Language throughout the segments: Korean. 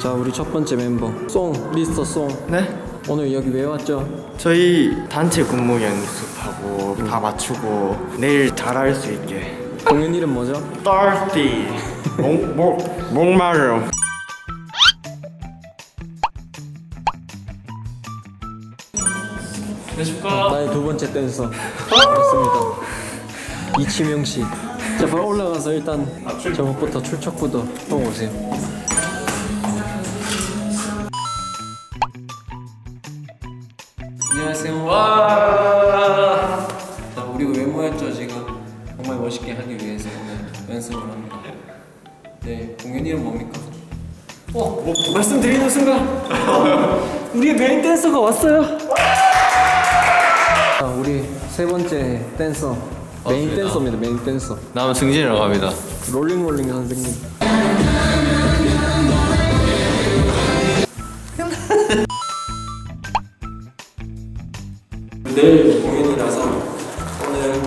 자 우리 첫 번째 멤버 송 미스터 송 네? 오늘 여기 왜 왔죠? 저희 단체 군무 연습하고 다 맞추고 내일 잘할 수 있게 공연 이름 뭐죠? Thirsty 목, 목, 목마름 나의 두 번째 댄서 반갑습니다 이치명 씨. 자 바로 올라가서 일단 저것부터 출척부터 하고 오세요. 안녕하세요. 와. 자 우리가 왜 모였죠 지금? 정말 멋있게 하기 위해서 오늘 연습을 합니다. 네 공연 이름 뭡니까? 어 뭐, 말씀드리는 순간 우리의 메인 댄서가 왔어요. 자, 우리 세 번째 댄서 메인. 댄서입니다. 메인 댄서 다음은 승진이라고 합니다. 롤링 롤링 선생님. 내일 공연이라서 오늘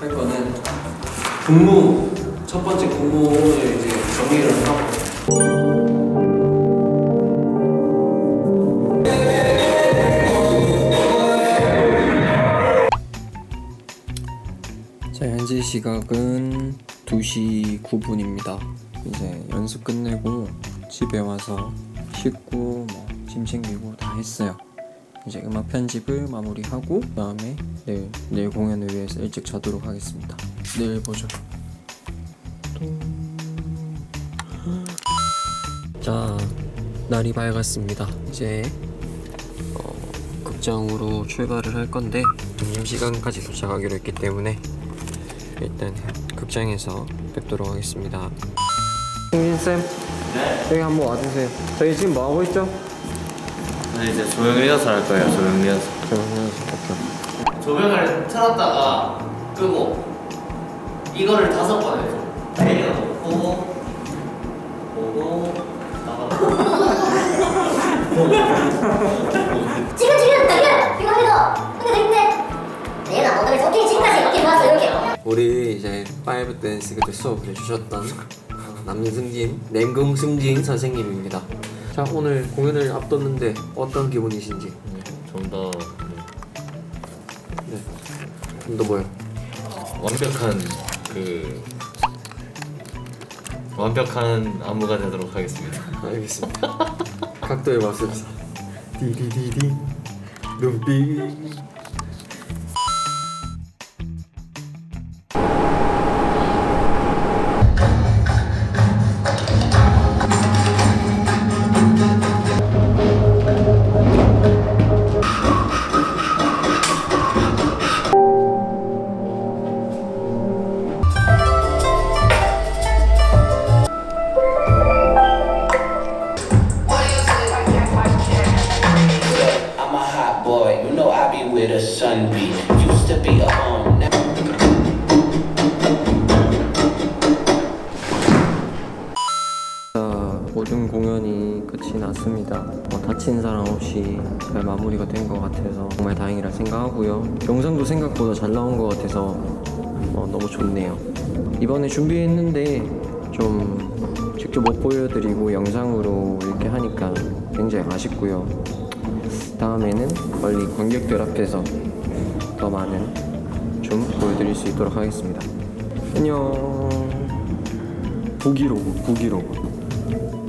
할 거는 근무 첫 번째 근무를 이제 정리를 하고. 자 현재 시각은 2시 9분입니다. 이제 연습 끝내고 집에 와서 씻고 뭐 짐 챙기고 다 했어요 이제 음악 편집을 마무리하고 그 다음에 내일 내일 공연을 위해서 일찍 자도록 하겠습니다 내일 보죠 또. 자 날이 밝았습니다 이제 어, 극장으로 출발을 할 건데 점심시간까지 도착하기로 했기 때문에 일단 극장에서 뵙도록 하겠습니다. 승진쌤, 여기 한번 와주세요. 저희 지금 뭐 하고 있죠? 네, 이제 조명 리허설 할 거예요. 조명 리허설. 저는 오케이. 조명을 틀었다가 끄고 이거를 다섯 번 해줘 내려놓고 보고 나가고 지금 지금 당연 이거 합니다. 근데 근데 내가 오늘 오케이 지금까지 오케이 좋았어 이렇게. 우리 이제 파이브 댄스 그때 수업을 해주셨던 어, 남승진, 냉궁승진 선생님입니다. 자 오늘 공연을 앞뒀는데 어떤 기분이신지 좀더 네. 좀 더 뭐요? 완벽한 그 완벽한 안무가 되도록 하겠습니다. 알겠습니다. 각도에 맞춰서 디디디디 눈빛 끝이 났습니다. 뭐 다친 사람 없이 잘 마무리가 된 것 같아서 정말 다행이라 생각하고요. 영상도 생각보다 잘 나온 것 같아서 어, 너무 좋네요. 이번에 준비했는데 좀 직접 못 보여드리고 영상으로 이렇게 하니까 굉장히 아쉽고요. 다음에는 빨리 관객들 앞에서 더 많은 좀 보여드릴 수 있도록 하겠습니다. 안녕. 부기로그, 부기로그.